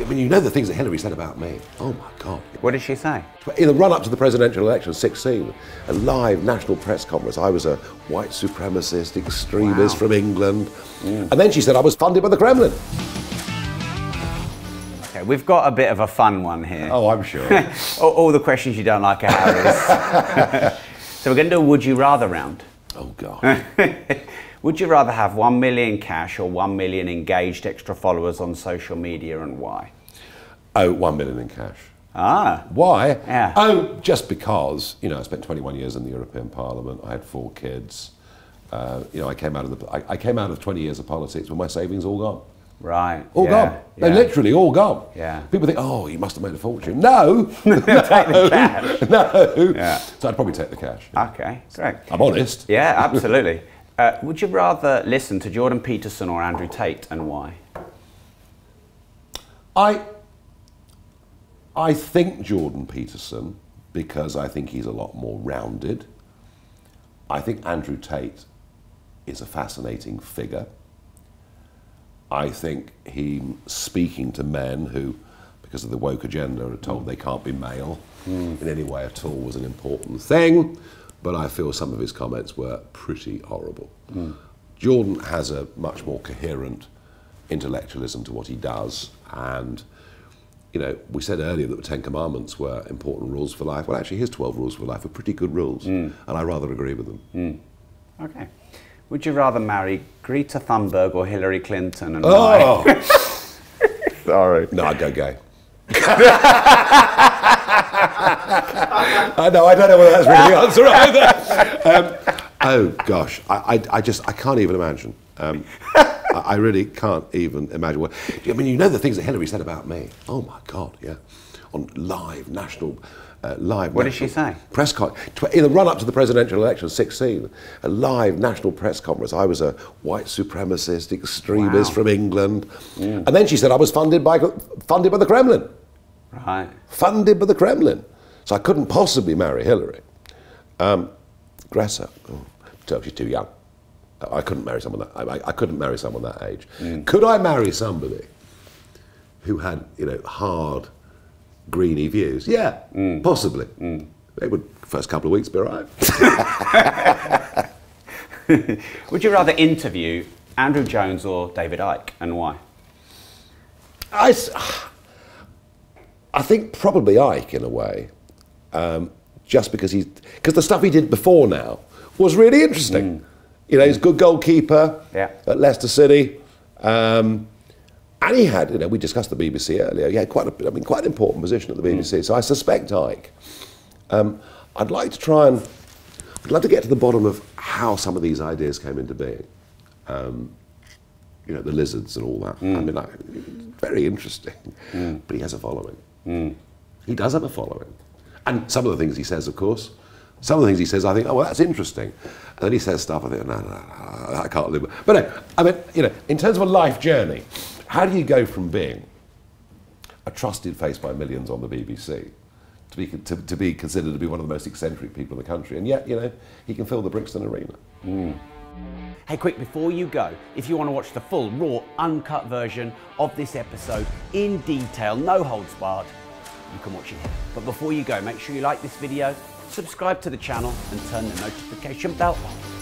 I mean, you know the things that Hillary said about me. Oh my God. What did she say? In the run up to the presidential election, 16, a live national press conference, I was a white supremacist extremist Wow. from England. Mm. And then she said I was funded by the Kremlin. Okay, we've got a bit of a fun one here. Oh, I'm sure. all, all the questions you don't like are so we're going to do a would you rather round. Oh, God. Would you rather have 1 million cash or 1 million engaged extra followers on social media and why? Oh, one million in cash. Ah, Why? Yeah. Oh, just because, you know, I spent 21 years in the European Parliament, I had four kids. Uh, you know, I came out of the, I, I came out of 20 years of politics with my savings all gone. Right. All yeah, gone. They yeah. literally all gone. Yeah. People think, oh, you must have made a fortune. No. no. No. Yeah. So I'd probably take the cash. Okay, great. I'm honest. Yeah, absolutely. Uh, would you rather listen to Jordan Peterson or Andrew Tate and why? I, I think Jordan Peterson because I think he's a lot more rounded. I think Andrew Tate is a fascinating figure. I think him speaking to men who, because of the woke agenda, are told they can't be male hmm. in any way at all was an important thing. But I feel some of his comments were pretty horrible. Hmm. Jordan has a much more coherent intellectualism to what he does, and you know, we said earlier that the Ten Commandments were important rules for life. Well, actually, his 12 rules for life are pretty good rules, hmm. and I rather agree with them. Okay. Would you rather marry Greta Thunberg or Hillary Clinton and why? Oh! Sorry. no, I'd go gay. I know, I don't know whether that's really the answer either. Um, oh, gosh, I, I, I just, I can't even imagine. Um, I, I really can't even imagine what. I mean, you know the things that Hillary said about me. Oh, my God, yeah. On live national. Uh, live What did she say? Press con- tw- in the run up to the presidential election, 16, a live national press conference. I was a white supremacist extremist Wow. from England, and then she said I was funded by funded by the Kremlin Right. funded by the Kremlin. So I couldn't possibly marry Hillary. Um, Greta, oh, she's too young. I couldn't marry someone that I, I couldn't marry someone that age. Mm. Could I marry somebody who had you know hard, greeny views? Yeah, mm. possibly. Mm. They would first couple of weeks be all right. Would you rather interview Andrew Jones or David Icke and why? I, I think probably Icke in a way, um, just because he's because the stuff he did before now was really interesting. You know, he's a good goalkeeper Yeah. at Leicester City, um, and he had you know we discussed the BBC earlier. He had quite a, I mean quite an important position at the BBC. Mm. So I suspect Icke. Um, I'd like to try and I'd love to get to the bottom of how some of these ideas came into being um, you know, the lizards and all that. I mm. mean, like, very interesting. Mm. But he has a following. He does have a following. And some of the things he says, of course, some of the things he says, I think, oh, well, that's interesting. And then he says stuff, I think, no, no, no, I can't live with But no, I mean, you know, in terms of a life journey, how do you go from being a trusted face by millions on the BBC to be, to, to be considered to be one of the most eccentric people in the country? And yet, you know, he can fill the Brixton Arena. Mm. Hey, quick, before you go, if you want to watch the full, raw, uncut version of this episode in detail, no holds barred, you can watch it here. But before you go, make sure you like this video, subscribe to the channel, and turn the notification bell on.